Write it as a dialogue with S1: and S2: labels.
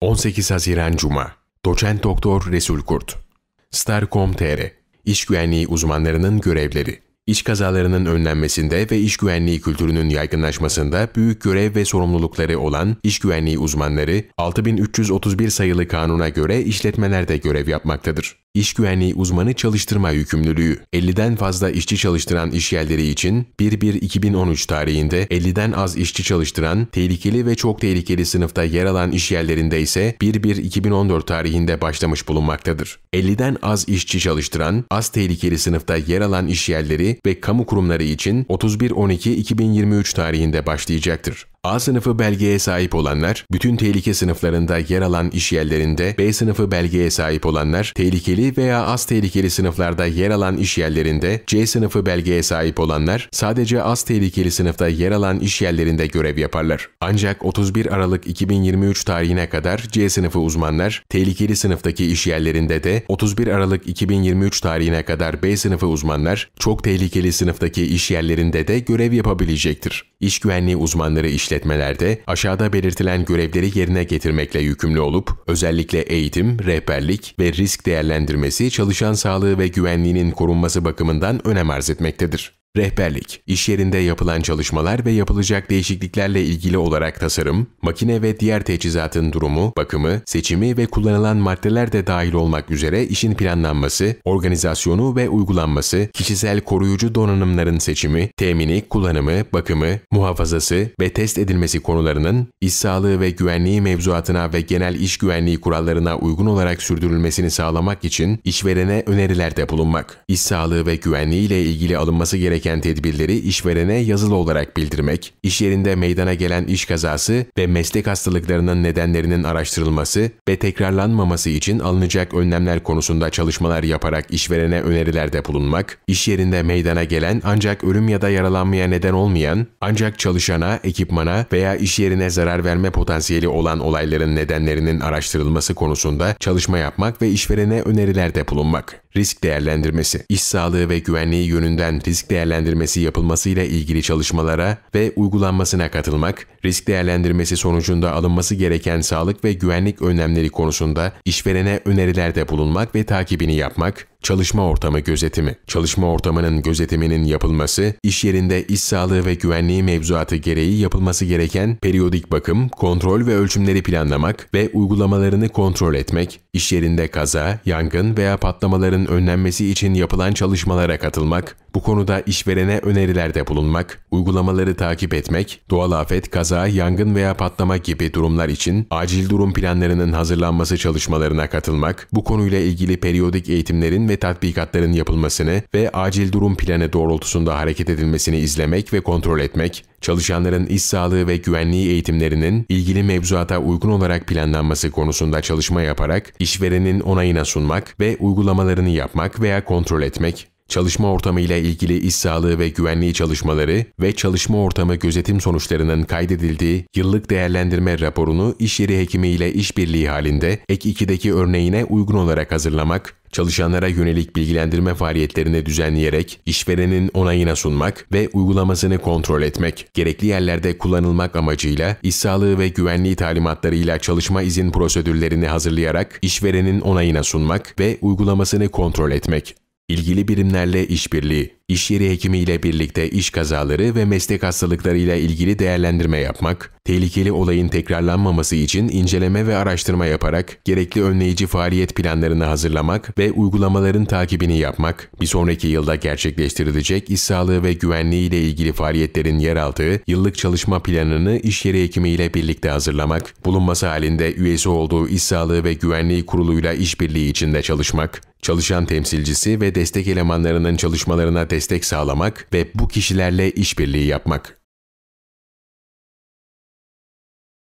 S1: 18 Haziran Cuma. Doçent Doktor Resul Kurt. Star.com.tr İş güvenliği uzmanlarının görevleri. İş kazalarının önlenmesinde ve iş güvenliği kültürünün yaygınlaşmasında büyük görev ve sorumlulukları olan iş güvenliği uzmanları 6331 sayılı kanuna göre işletmelerde görev yapmaktadır. İş güvenliği uzmanı çalıştırma yükümlülüğü 50'den fazla işçi çalıştıran işyerleri için 1-1-2013 tarihinde 50'den az işçi çalıştıran tehlikeli ve çok tehlikeli sınıfta yer alan işyerlerinde ise 1-1-2014 tarihinde başlamış bulunmaktadır. 50'den az işçi çalıştıran az tehlikeli sınıfta yer alan işyerleri ve kamu kurumları için 31-12-2023 tarihinde başlayacaktır. A sınıfı belgeye sahip olanlar, bütün tehlike sınıflarında yer alan iş yerlerinde, B sınıfı belgeye sahip olanlar, tehlikeli veya az tehlikeli sınıflarda yer alan iş yerlerinde, C sınıfı belgeye sahip olanlar, sadece az tehlikeli sınıfta yer alan iş yerlerinde görev yaparlar. Ancak 31 Aralık 2023 tarihine kadar C sınıfı uzmanlar, tehlikeli sınıftaki iş yerlerinde de 31 Aralık 2023 tarihine kadar B sınıfı uzmanlar, çok tehlikeli sınıftaki iş yerlerinde de görev yapabilecektir. İş güvenliği uzmanları işletmelerde aşağıda belirtilen görevleri yerine getirmekle yükümlü olup özellikle eğitim, rehberlik ve risk değerlendirmesi çalışan sağlığı ve güvenliğinin korunması bakımından önem arz etmektedir. Rehberlik, iş yerinde yapılan çalışmalar ve yapılacak değişikliklerle ilgili olarak tasarım, makine ve diğer teçhizatın durumu, bakımı, seçimi ve kullanılan maddeler de dahil olmak üzere işin planlanması, organizasyonu ve uygulanması, kişisel koruyucu donanımların seçimi, temini, kullanımı, bakımı, muhafazası ve test edilmesi konularının iş sağlığı ve güvenliği mevzuatına ve genel iş güvenliği kurallarına uygun olarak sürdürülmesini sağlamak için işverene önerilerde bulunmak, iş sağlığı ve güvenliği ile ilgili alınması gereken gereken tedbirleri işverene yazılı olarak bildirmek, iş yerinde meydana gelen iş kazası ve meslek hastalıklarının nedenlerinin araştırılması ve tekrarlanmaması için alınacak önlemler konusunda çalışmalar yaparak işverene önerilerde bulunmak, iş yerinde meydana gelen ancak ölüm ya da yaralanmaya neden olmayan, ancak çalışana, ekipmana veya iş yerine zarar verme potansiyeli olan olayların nedenlerinin araştırılması konusunda çalışma yapmak ve işverene önerilerde bulunmak. Risk değerlendirmesi, iş sağlığı ve güvenliği yönünden risk değerlendirmesi yapılmasıyla ilgili çalışmalara ve uygulanmasına katılmak, risk değerlendirmesi sonucunda alınması gereken sağlık ve güvenlik önlemleri konusunda işverene önerilerde bulunmak ve takibini yapmak, Çalışma ortamı gözetimi. Çalışma ortamının gözetiminin yapılması, iş yerinde iş sağlığı ve güvenliği mevzuatı gereği yapılması gereken periyodik bakım, kontrol ve ölçümleri planlamak ve uygulamalarını kontrol etmek, iş yerinde kaza, yangın veya patlamaların önlenmesi için yapılan çalışmalara katılmak, bu konuda işverene önerilerde bulunmak, uygulamaları takip etmek, doğal afet, kaza, yangın veya patlama gibi durumlar için acil durum planlarının hazırlanması çalışmalarına katılmak, bu konuyla ilgili periyodik eğitimlerin ve tatbikatların yapılmasını ve acil durum planı doğrultusunda hareket edilmesini izlemek ve kontrol etmek, çalışanların iş sağlığı ve güvenliği eğitimlerinin ilgili mevzuata uygun olarak planlanması konusunda çalışma yaparak işverenin onayına sunmak ve uygulamalarını yapmak veya kontrol etmek, çalışma ortamı ile ilgili iş sağlığı ve güvenliği çalışmaları ve çalışma ortamı gözetim sonuçlarının kaydedildiği yıllık değerlendirme raporunu iş yeri hekimi ile işbirliği halinde ek 2'deki örneğine uygun olarak hazırlamak, çalışanlara yönelik bilgilendirme faaliyetlerini düzenleyerek işverenin onayına sunmak ve uygulamasını kontrol etmek, gerekli yerlerde kullanılmak amacıyla iş sağlığı ve güvenliği talimatlarıyla çalışma izin prosedürlerini hazırlayarak işverenin onayına sunmak ve uygulamasını kontrol etmek. İlgili birimlerle işbirliği, iş yeri hekimi ile birlikte iş kazaları ve meslek hastalıklarıyla ilgili değerlendirme yapmak, tehlikeli olayın tekrarlanmaması için inceleme ve araştırma yaparak gerekli önleyici faaliyet planlarını hazırlamak ve uygulamaların takibini yapmak, bir sonraki yılda gerçekleştirilecek iş sağlığı ve güvenliği ile ilgili faaliyetlerin yer aldığı yıllık çalışma planını iş yeri hekimi ile birlikte hazırlamak, bulunması halinde üyesi olduğu iş sağlığı ve güvenliği kuruluyla işbirliği içinde çalışmak, çalışan temsilcisi ve destek elemanlarının çalışmalarına destek sağlamak ve bu kişilerle işbirliği yapmak.